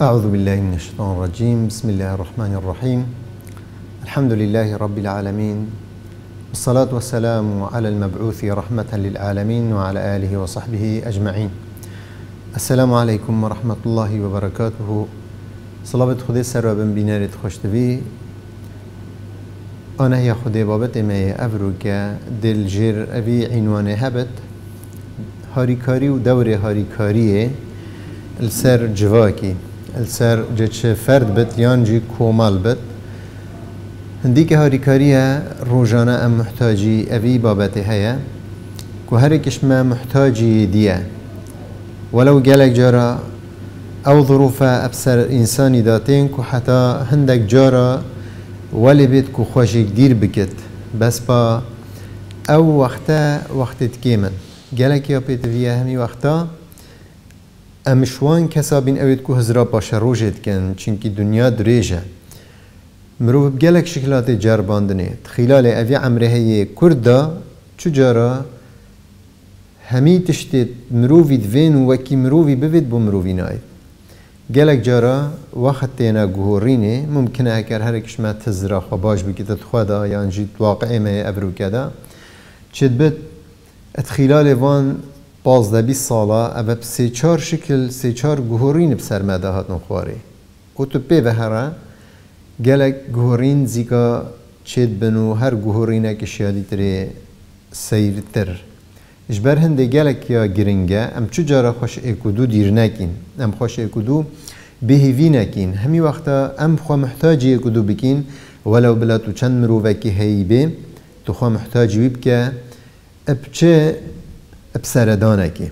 أعوذ بالله من الشيطان الرجيم. بسم الله الرحمن الرحيم. الحمد لله رب العالمين. والصلاة والسلام على المبعوث رحمة للعالمين وعلى آله وصحبه أجمعين. السلام عليكم ورحمة الله وبركاته. صلاة خدي سر بن بینرت خوشتوی أنا هي خدي بابت ما أبروك دل جير أبي عنوان هبت هاريكاري ودور هاريكاري السر جواكي السر جتش فرد بت يان جي كومال بت هنديك هاريكاريا روجانا أم محتاجي أبي بابت هيا كو هركش ما محتاجي ديا ولو جالك جرا أو ظروف ابسر انساني داتين كو حتى هندك جارا ولي بيت كو خوشي كدير بكت بس با أو وقتا وقت جالك يا بيت فيها همي ئەم شوان کەسا بین ئەوێت کو هزرا پاشە ڕۆژێ دکەن چینکی دنیا درێژە مرۆڤ gelek şiklatê ceribandinê xilalê evî Emreheyê Kurda çi cara hemî tiştê mirovî divên û wekî mirovî bivêt bo mirovî nayê. Gelek cara wexetêne guhorînê mumkin e heker herekişi me tizira xwe baş bikî te xwe da yan jî waqeê me ev rûke de çêbit et xilalê van بازده بی سالا او سه چار شکل سه چار گهورین بسر مده هاتن خواره و تو پی به هره گلک گهورین زیگا چید بنو هر گهورینه که شیادی سیرتر اجبر هنده گلک یا گرنگه ام چو جارا خوش اکودو دیر نکین. ام خوش اکودو بهیوی نکین. همی وقتا ام خوا محتاجی اکودو بکین ولو بلا تو چند مروفکی هیبه تو خوا محتاجی ویب که اب چه بسردانکی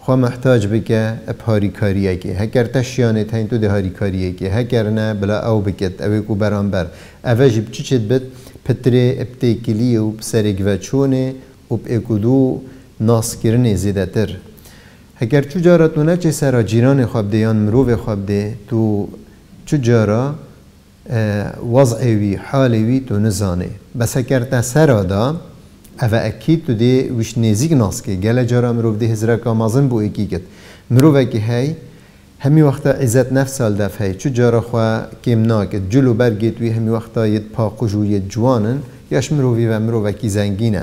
خو محتاج بکه اب هاری کاریه که هکر تشیانه تاین تو ده هاری کاریه که هکر نه بلا او بکت. اوی کو برانبر. اوه جب چی چید بد؟ پتره ابتیکلی و بسرگ و چونه و اکودو ناس کرنه زیده تر. هکر چو جارا تو نه چه سرا جیران خواب ده یان مروف خواب ده تو چو جارا وضعی حالی تو نزانه. بس هکر تا سرا دا اوه اکید تو دی وش نزیک ناس که گله جارا مروف دی هزرا کامازن بو اکی کت مروف اکی هی همی وقتا عزت نفس سال دف هی چو جارا خوا کم ناکت جلو برگیت وی همی وقتا ید پاقوش و ید جوانن یاش مروفی و مروف اکی زنگینه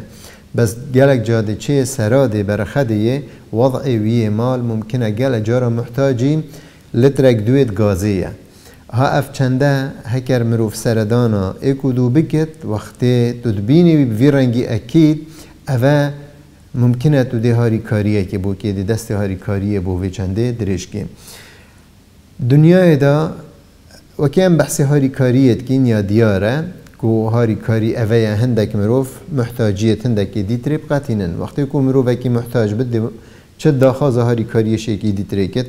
بس جاده چه سراده برخده یه وضع وی مال ممکنه گله جارا محتاجی لترک دوید گازیه ها اف چنده هکر مروف سردانا اکو دو بکت وقتی تدبینی بی رنگی اکید اوه ممکنه تو ده هاری کاریه که بو که ده دست هاری کاریه بو وی چنده درش که دنیای دا وکی هم بحث هاری کاریت کین یا دیاره کو هاری کاری اوه هندک مروف محتاجیت هندک دیتری بقاتینن. وقتی کو مروف اکی محتاج بده چه داخاز هاری کاریش اکی دیتری کت؟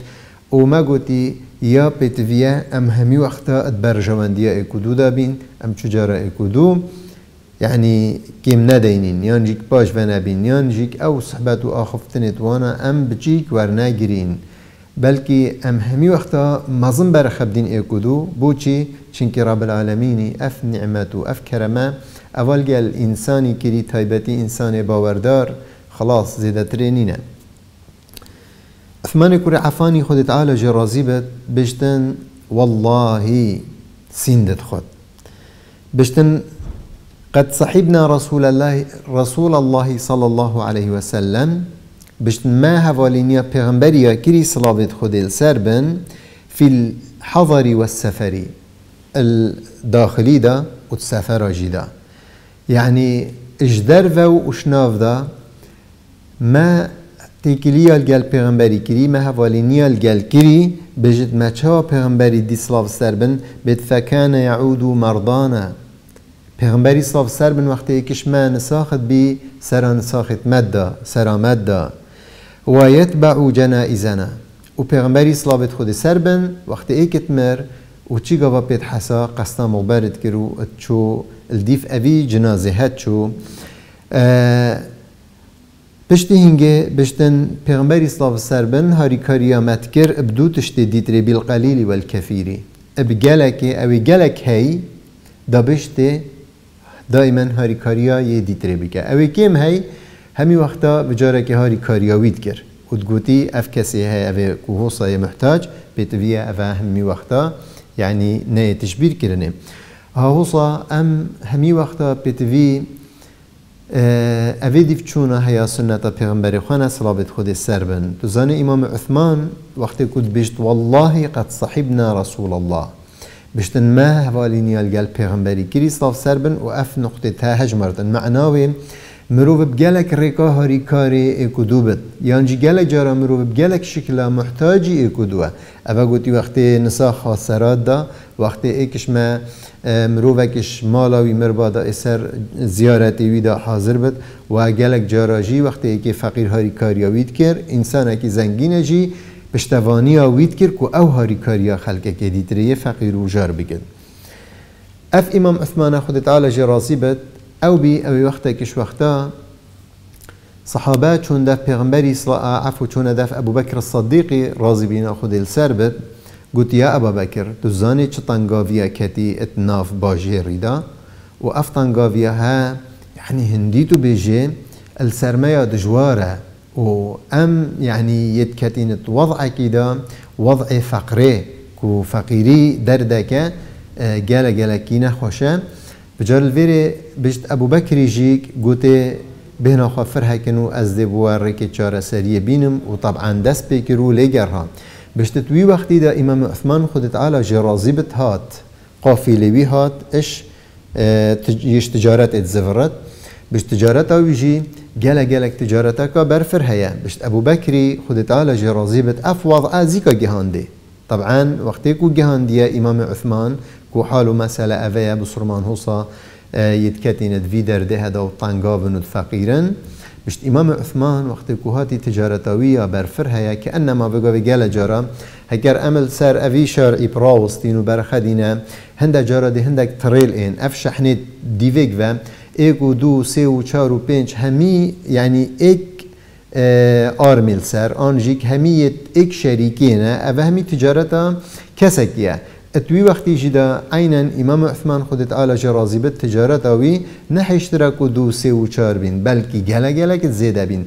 او ما گوتی یا پیتویه ام همی وقتا ادبرجواندیه اکودو دابین ام چجارا اکودو كيم ندينين يان جيك باش بنابين يان جيك أو صحبت و آخفتنت وأنا ام بجيك ورنا گرين بلكي ام همي وقتا مظن بر خبدين اكودو بوچي چنكي رب العالمين اف نعمت و اف كرمه اول قال انساني كري تايبتي انسان باوردار خلاص زيادة عثمان كوري عفاني خود تعالى جرازي بت بجتن والله سندت خود. بجتن قد صحبنا رسول الله رسول الله صلى الله عليه وسلم بجتن ما هفالينيا پیغمبريا كري صلابت خود السربن في الحضر والسفر الداخلي دا والسفر جدا يعني اجدر و اشناف دا ما تیکلیال گل پیغمبری کری ما هوالینیال گل کری بجد ما چه پیغمبری دی سلاف سربن بد فکان یعود مرضانا پیغمبری سلاف سربن وقتی یکش ما نساخت بی سرا نساخت مده سرا مده و یتبع جنائزنا. و پیغمبری سلافت خود سربن وقتی ایکت مر و چی گوا پید حسا قصدا مبارد کرو چو الدیف اوی جنازه هد چو. پشتی هنگه بشتن پیغمبر اسلام سربن هاری کاریامت کر ابدو تشتی دیتری بالقلیل والکفیری اب گلک أو گلک هی دا بشتی دائما هاری کاریا یه دیتری بکه أو کم هی همی وقتا بجاره که هاری کاریا وید کر و تگوتی اف کسی هی أو کوهوسای محتاج بيتفيا أفا همي وقتا يعني نه تشبير كرنه ها هوصا أم همي وقتا بيتفي اوی دیف چونه هیا سنت پیغمبر خانه صلابت خود سر بن زن امام عثمان وقتی کد بشت والله قد صحبنا رسول الله. بشتن ما هوالی نیال گل پیغمبری کری صلاف سر بن و اف نقطه تا هجمرتن معناوی مروف بگلک ریکا هاری کاری اکدو بد. یانجی گلک جارا مروف بگلک شکل محتاجی اکدوه اوه گوتی وقتی نسا خاصرات دا وقتی ایکش ما مروفکش مالاوی مربادا اثر زیارتی ویدا حاضر بد و گلک جاراجی وقتی ایکی فقیر هاری کاریاوید کر انسان که زنگینه جی پشتوانی آوید کر که أو هاری کاریا خلقه که دیتره فقیر و جار بگن اف امام عثمان خود تعالی جی راضی بد أو بی أو وقتا کش وقتا صحابات چون دف پیغمبری عفو چون دف ابو بکر الصدیقی راضی بینا خود السر بد قلت يا أبا بكر تزاني تشطنقافيا كتي اتناف باجيريدا وأفتنقافيا ها يعني هنديتو بيجي السرمية دجوارة. وأم يعني يتكتين وضع كده وضع فقري كو فقيري دردك جالا جالا كينا خوشا بجار الفيري بجت أبو بكر يجيك قلت بهنا خفر هكنو أزدي بوارك چارة سرية بينم وطبعا دست بيكرو ليجرها بشت وی وقتی دا امام عثمان خود تعالی جرازی بت هات قافله وی هات اش يش تجارت اتزفرت بش تجارت أو يجي جل جلك تجارتك برفر هيا بش ابو بكري خد تعالى جرازي بت افوض ازيكا جهاندي طبعا وقتي كو جهاندي امام عثمان كو حالو مسألة افيا بصرمان هوصا يتكتين في درده هذا وطنقا بنود فقيرا بشت إمام عثمان وقت کوهاتی تجارتاویه برفر هيا كأنما بقى جال جارا هكر عمل سر أفي شرعي براوستين وبرخدينا هندا جارا دي هندك تريل إن. أف شحنة ديفيك و إيك و دو سي و چار و پنج. همي يعني إيك آرميل سر آنجيك همية إيك شريكينا. أفا همي تجارتا كسكيا اتوي وقتی جدا عینا امام عثمان خودت آلا جرازی به تجارت آوی نه اشتراک دو سه و چار بین بلکه گله گله که زیده بین.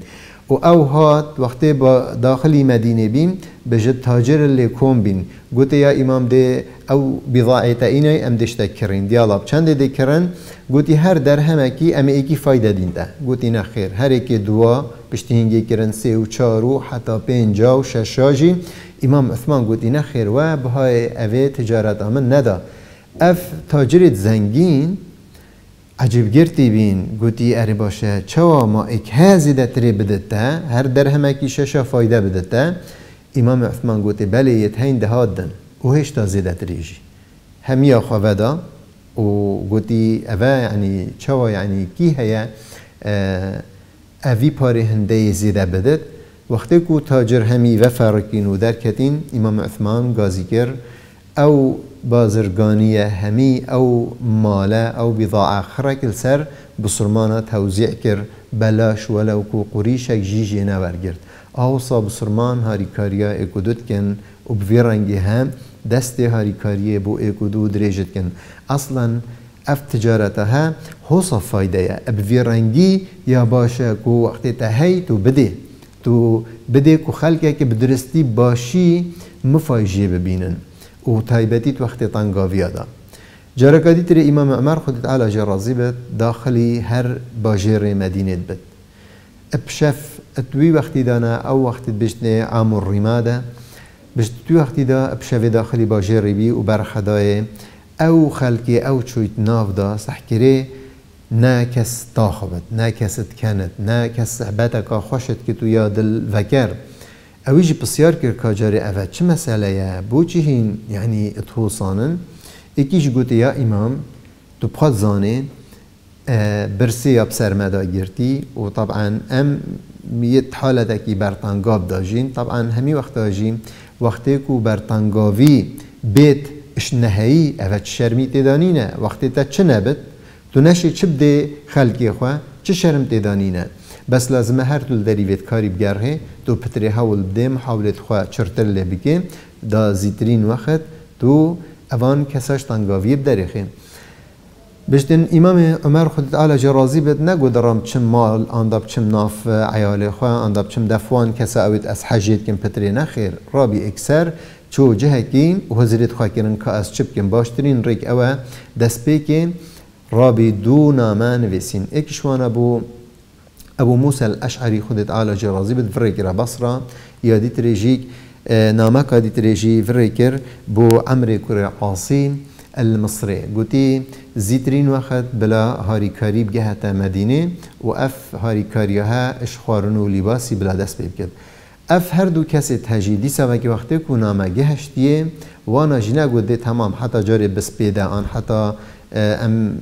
و او هات وقتی با داخلی مدینه بیم به جد تاجر لیکوم بین. گوته یا امام ده او بضاعت اینای ام دشتک کرین. دیالاب چند ده کرن؟ گوتی هر درهم کی ام ایکی فایده دین ده گوتی نه خیر. هر ایکی دوا پشتینگی کرن سه و چار و حتی پینجا و شش جی امام اثمان گوتی نه خیر. و بهای اوه تجارت آمن ندا. اف تاجرت زنگین عجیب گرتی بین گوتی اری باشه. چوا ما ایک هزیده تری بدته هر درهمکی ششا فایده بدته امام عثمان گوتی بله یتهین دهادن و هیچ تا زیده تریجی همیا خواهدا و گوتی اوه یعنی چوا یعنی کی هیا اوی پاری هنده زیده بدت. وقتی که تاجر همی و فرقین و درکتین امام عثمان گازیگر او بازرگانی همی أو مالا أو بضاعة خرك السر بصرمانة توزيع كر بلاش ولو كو قريشك جيجي نورگرد اوصا بصرمان هاري كاريا اكودوت كن و بفيرنگي هم دست هاري كاريا بو اكودو دريجت كن أصلا اف تجارتها حوصا فايدة بفيرنگي يا باشا كو وقت تهي تو بده تو بده کو خلقه که بدرستی باشی مفاجی ببینن. و تایبتی وقت تنگاویا دا. جرکادی تر امام عمر خود تعالی جرازی بد داخلی بد ابشف اتوی وقتی دانا أو وقتی بجنه عام الرماده بجد توی وقتی دا ابشف داخلی باجر بی و برخدای أو خلقی أو چویت ناف دا سحکره ناكس تاخبت ناكس تكنت ناكس صحبتك خوشت كتو يا دل فكر اویجی پسیار کرد که جاری کرد چه مسئله یه بو بۆچی هین یعنی تۆسانن ئێکیش گوتی یا امام تو بخوات زانه برسی یا گرتی و طبعاً ئەم یت حالەتێکی بەرتانگاب داژین طبعاً هەمی وەختداژین وەختێک بیت اش نهایی شنەهایی شرمی تیدانینه وقتی تا چ نبت تو نشی چه بده خلکی خوا چه شرم تیدانینه بس لازمه هر طول دریویت کاری بگره تو پتری حول بده محاولت خواه چرتر لی دا زیترین وقت تو اوان کساش تنگاوی بدریخه بشتن امام عمر خود تعالی جرازی بد نگو درام چم مال آنداب چم ناف عیال خواه آنداب چم دفوان کسا اوید از حجیت کن پتری نخیر. رابی اکسر چو جهکی و حضرت خواه کرن که از چپ کن باشترین ریک اوه دست بکن رابي دو ناما نفسين اكشوانا ابو أبو موسى الأشعري خدت على جرازي بفريكر بصرة. يا تريجيك آه، نامك دي تريجي فريكر بو عمري كوري عاصي المصري. قلتي زيترين وقت بلا هاري كاري بجهة مدينة وأف هاري كاريها اشخارنو لباسي بلا دست بيبكت. أف هر دو کسی تهجیدی سوه که وقتی که نامه گهشتیه وأنا جنه گوده تمام حتی جاری بس پیده آن حتی ام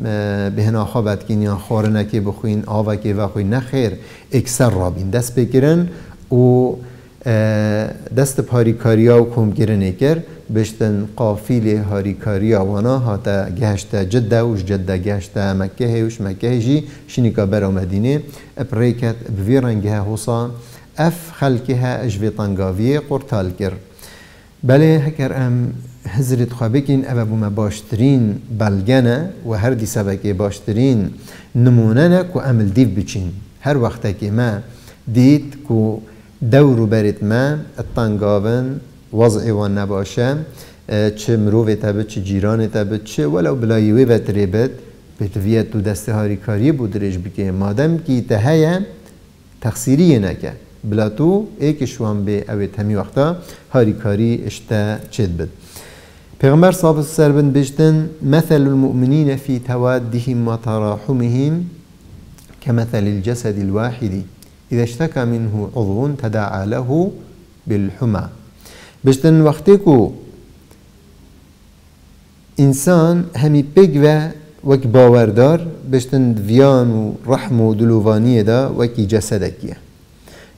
بهنا خوابت کنیا خورنه که بخوین آوه که بخوین نخیر اکسر رابین. دست بگیرن و دست پاریکاریا و کمگیرنه کر بشتن قافیل هاریکاریا وانا هاتا گهشت جده وش جده گهشت مکه وش مکه جی شنیکا برا مدینه اپریکت بویرنگه حوصا اف خلقها اجوی طنگاویه قرطال کر. بله هکر ام هزرت خوابکین او بوم باشترین بلگنه و هر دی سبکه باشترین نمونه نه که عمل دیو بچین. هر وقت که ما دید که دور برید ما الطنگاون وضعی و نباشه چه مروه تبه چه جیران تبه چه ولو بلایوه و تریبت بتویت تو دست هاری کاری بودرش بکه. مادم که تهیه تقصیری نکه. بلا تو ایک شوان به اوید همی وقتا هاری کاری اشتا چید بد. پیغمبر صاحب سربن بجتن مثل المؤمنين في توادهم وتراحمهم كمثل الجسد الواحد إذا اشتكى منه عضو تداعى له بالحمى. بجتن وقتكو إنسان همي بيق وك باوردار بجتن فيان و رحم و دلوفانية دا وكي جسدك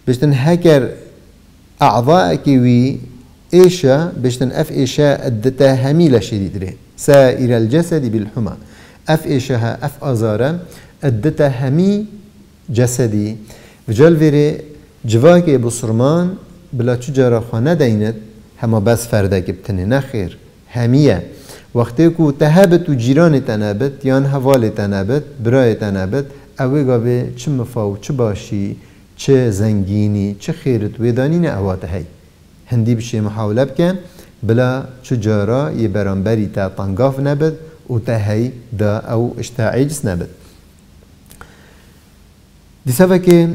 بجتن هكر أعضائك وي إيشا بشتن أف إيشا أدتا هميلة شديد ره سائر الجسد بالحمى. أف إيشاها أف أزارا أدتا همي جسدي. وجال فيري جواكي بصرمان بلا تجارة خانه دينت هما بس فردك بتنه نخير همية. وقتی کو تهبت و جیران تنبت یان حوال تنبت برای تنبت اوه گاوه چه مفاو چه باشی چه زنگینی چه خیرت ویدانین اواته هی هندی بشه محاوله بکن بلا چجارا یه برانبری تا طنقاف نبد و تا هی دا أو اشتا عجز نبد دي که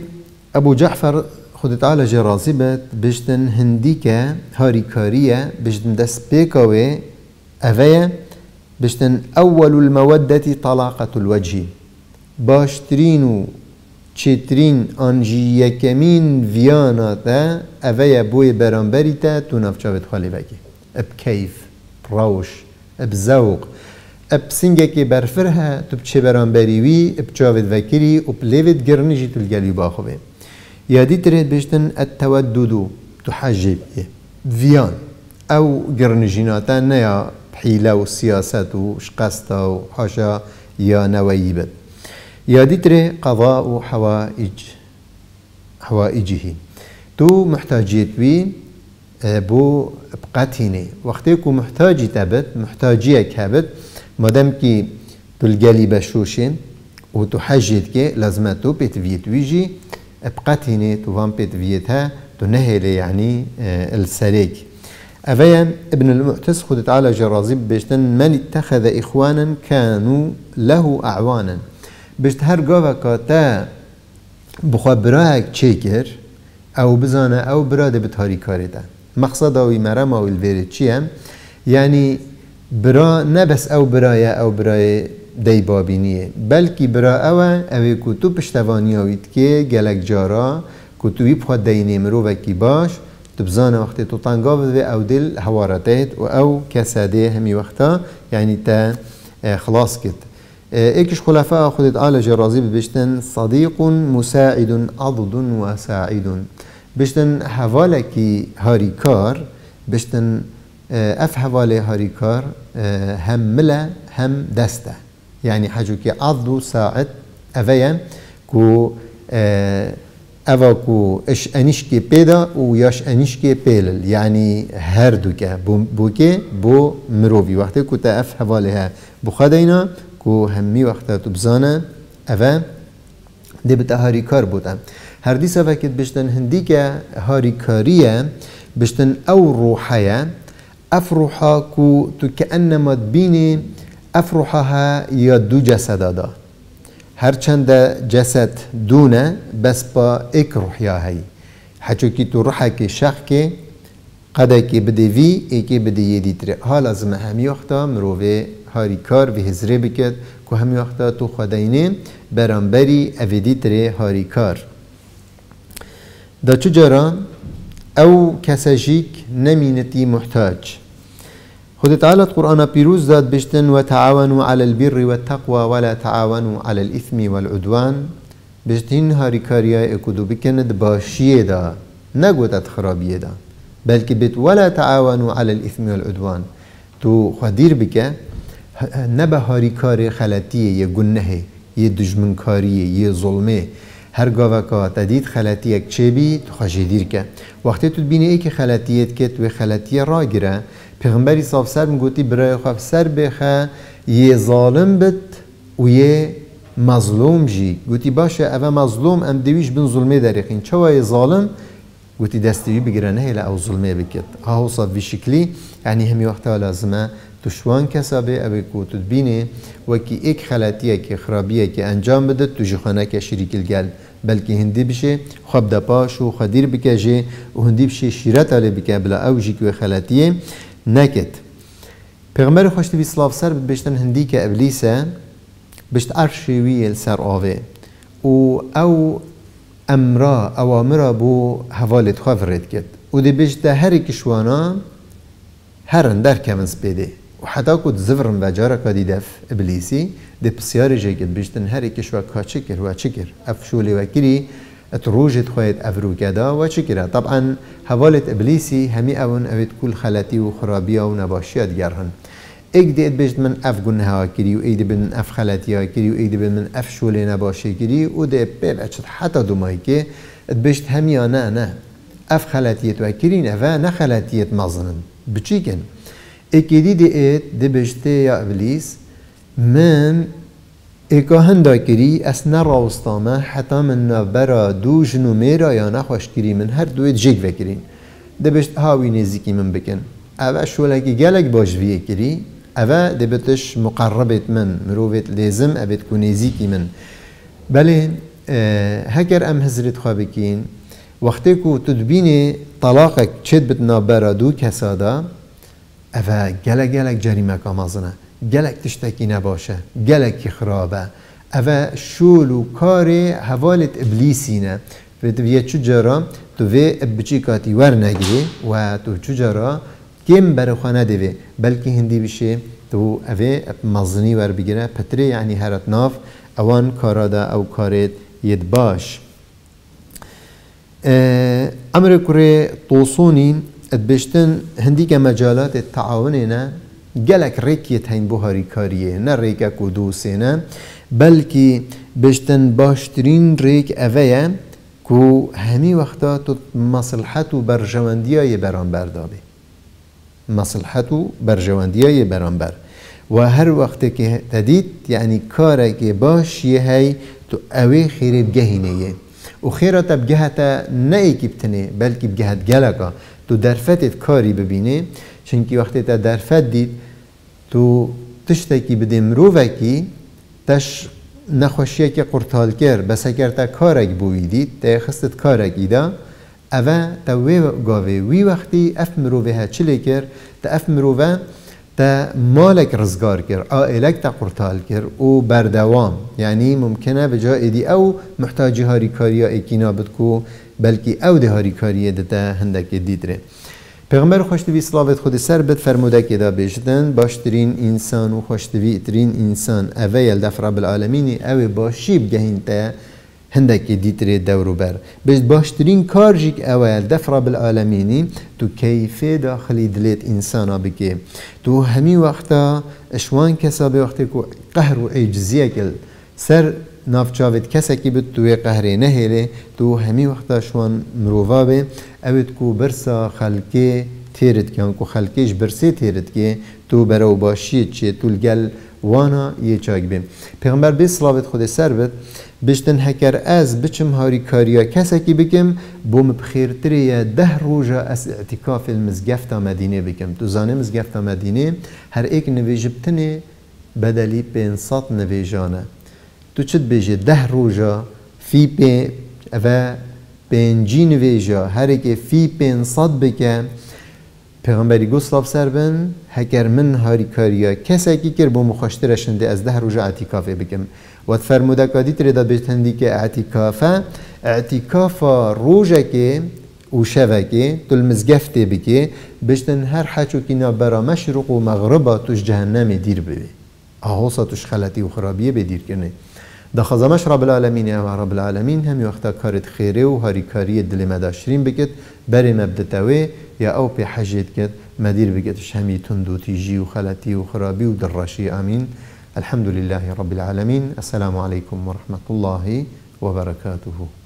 ابو جعفر خود تعالى جرازي بت بجتن هنديكا هاري كارية بجتن دس بيكاوي أفيا بجتن أول المودة طلاقة الوجه. باشترينو چترین آنجی یکمین ویانا تا اوه بوی برانبری تا تو نفچاوت خالی بگی اب کیف روش اب زوق. اب سنگه که برفره تو بچه برانبری وی اب چاوت وکری و بلیوت گرنجی تو الگلی باخوه یادی ترید بشتن التوددو تو حجی بیه ویان. أو گرنجیناتا نیا حیله و سیاست و شقستا و بد يادتري قضاء حوائج حوائجه. تو محتاجيت بي آه، بو بقاتيني. وقتيكو محتاجي تابت محتاجية كابت مادام كي تلقالي بشوشين وتحجيت كي لازمتو بيت فيت ويجي بقاتيني تو فان بيت فيتها تنهي يعني آه، السريك. أفيا ابن المعتز خد تعالى جرازيب بيشتن من اتخذ إخوانا كانوا له أعوانا. بشت هر گاوه که تا بخوا برای چه کر او بزانه او براده به تاری کاری ده مقصد اوی مرم او الویره چی هم یعنی برا نه بس او برای او برای دی بابینیه بلکی برا او اوی که تو پشتوانی اوید که گلک جارا که توی بخوا دینه مرو وکی باش تبزانه وقتی تو تنگا بده او دل حوارتت و او کساده همی وقتا یعنی تا خلاص کت إيكش خلفاء خدت آل جرازي بشتن صديق مساعد عضد وساعد. بشتن حوالكي هاريكار بشتن أف حوالي هاريكار هم ملا هم دسته. يعني حاجوكي عضد ساعد افيا كو اوا كو إش أنيشكي بيدا و ياش أنيشكي بيلل. يعني هر دوكا بوكي بو مروفي. وقتی كو تا أف حواليها بخدينا کو همی وقت تو بزانه اوه دی بتا هاری کار بودم هر دیسا وقت بشتن هندی که هاری کاریه بشتن أو روحیه. افروحا کو تو كأنما تبيني افروحها یا دو جسد دا هرچند جسد دونه بس با ایک روحیا هی. حچو کی تو روحه که شخ که قده که بده وی ای که بده یه دیتره. حال از همی وقتا مروه هاری کار و هزره بکد که همی وقتا تو خداینه برانبری اوی دیتره هاری کار. دا چجارا أو کساجیک نمینتی محتاج. خود تعالى القرآن بيروز ذات بشتن وتعاونوا على البر والتقوى ولا تعاونوا على الإثم والعدوان بشتين هاري كاريا اكدو بكند باشيه دا. نقوت خرابيه دا. بلکه بيت ولا تعاونوا على الإثم والعدوان تو خدير بك نبه هاري كاري خلاتيه يه گنه يه دجمن كاريه يه ظلمه. هر گاوکا تدید خلاتیک چه بی تو خواهی دیر که. وقتی تو بینی ای که خلاتیت که تو خلاتیه را گیره پیغمبری صاف سر میگوتی برای خواب سر بخه یه ظالم بد و یه مظلوم جی. گوتی باشه اوه مظلوم ام دویش بن ظلمه داريقين چوا یه ظالم؟ گوتی دستوی بگیره نه او ظلمه بکت. ها صاف شکلی. یعنی همی وقتا لازمه تشوان کسابه اوه کو تدبینه وکی ایک خلاتیه که خرابیه که انجام بده تو جخانه که شریک الگل بلکه هندی بشه خواب دا پاش و خدیر بکجه و هندی بشه شیرت آله بکه بلا أو جی که خلاتیه نکت پیغمبر خوشتی بی سلاف سر بشتن هندی که ابلیسه بشت ارشوی سر آوه و أو امرا اوامرا بو حوالت خواه رد کد و دی بشت هر کشوانا هر اندر کمنس بیده و حتی کد زفرن و جارا کدی دف ابلیسی دی بسیار جاکت بشتن هر کشوا کا چکر و چکر افشولی و کری أفرو كذا وشكرا طبعا هوالت إبليسي همي أون أبد كل خلاتي وخرابية ونباشيات جرهن ايك دي بجد من اف گنها كري و ايد من اف خلاتيا كري و ايد من اف شولي نباشي كري و دي بيب اچت دوماي كي بجد همي أنا أنا اف خلاتيت و كرين افا مظنن بچيكن ايك دي دي ايت دي بجد يا ابليس من ایکا هندا کری اس نراوستامه حتی من برا دو جنو میرا یا نخوش کری من هر دوید جیگ وکرین ده بشت هاوی نزیکی من بکن اوه شولکی گلک باش ویه کری اوه ده بتش مقربت من مروفت لازم ابت کو نزیکی من بله هکر ام هزرت خواه بکین وقتی کو تدبین طلاقك چید بتنا برا دو کسادا اوه گلک گلک جریمه کامازنه گلک تشتکی نباشه گلکی خرابه اوه شول و کار حوالت ابلیسینه و یه چجارا تو وی بچی کاتی ور نگیری و تو چجارا کم برخوانه دیوی بلکه هندی بشه تو اوه مزنی ور بگیره پتره یعنی هرات ناف اوان کارادا او کارت ید باش امر کره توصونین ادبشتن هندی که مجالات التعاوننا گلک ریکیت هین بو کاریه نه کدوسه نه بلکی بشتن باشترین ریک اوه کو همی وقتا تو مصلحت و برجواندیای برانبر دابه مصلحت و برجواندیای برانبر و هر وقت که تدید یعنی کاره که باش یه هی تو اوه خیره بگهینه و خیرات بگهتا نه ایکی بتنه بلکه بگهت گلکا تو درفتت کاری ببینه چونکی وقتی تا درفت دید تو تشتکی بده مرووکی تش نخوشیه قرتال کر بس اگر تا کارک بویدید تا خستت کارک ایدا. اوه تا وی گاوه وی وقتی اف مرووه ها چلی کر تا اف مرووه تا مالک رزگار کر آئلک تا قرتال کر او بردوام. یعنی ممکنه به جا ایدی او محتاجی هاری کاریا ایکینا بدکو بلکی او ده هاری کاری دتا هندک دیدره پیغمبر خوشتوی سلاوت خود سر بد فرموده که دا بیشتن باشترین انسان و خوشتوی ترین انسان اوه یلدف رب العالمینی اوه باشی بگهین تا هندکی دیتری دورو بر. بشت باشترین کار جیک اول دف رب العالمینی تو کیفه داخلی دلیت انسانا بکی تو همی وقتا اشوان کسا به وقتی که قهر و عجزیه کل. سر نافچاوت کسی بود توی قهره نهیله تو همی وقتا شوان مروفا به اوید کو برسا خلکه تیرد کن کو خلکیش برسی تیرد که تو برو باشید چه تو الگل وانا یه چاک بیم پیغمبر بی صلابت خود سر بد بشتن هکر از بچم هاری کاریا کسی که بکم بوم بخیرتری ده روژا از اعتکاف المزگفت مدینه بکم تو زانه مزگفت مدینه هر ایک نویجبتنه بدلی پینصد نویجانه تو چت بیجه ده روژا فی پی و پنجی نویجا هر ایک فی پینصد بکم پیغمبری گوسلاف سربن هکر من هاری کاریا کسی که کر بو مخاشترشنده از ده روژا اعتکافه بکم و فرموده کادی تریدا بجتندی که اعتکافه اعتکافا روژه که و شبکه تل مزگفته بکه بجتن هر حچو کنا برا مشرق و مغربا توش جهنم دیر ببی احوصا توش خلطی و خرابیه بدیر کنه دا خزمش رب العالمین هم وقتا کارت خیره و هاری کاری دل مداشرین بکت بری مبدتوه یا أو پی حجید کت مدیر بکتش همی تندو تیجی و خلطی و خرابی و دراشی. آمین. الحمد لله رب العالمين السلام عليكم ورحمة الله وبركاته